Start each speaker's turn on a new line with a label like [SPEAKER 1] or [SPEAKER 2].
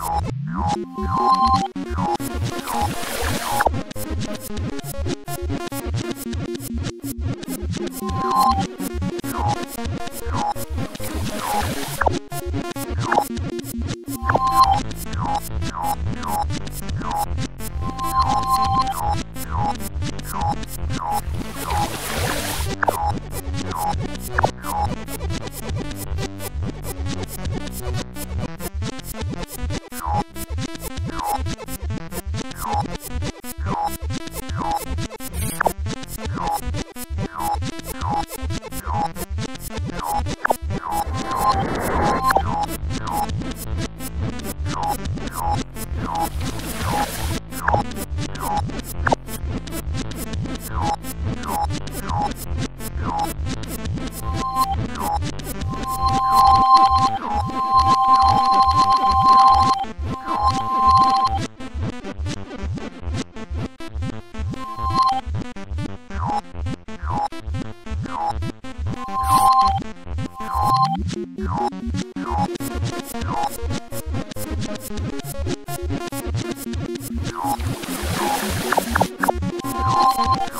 [SPEAKER 1] you Oh.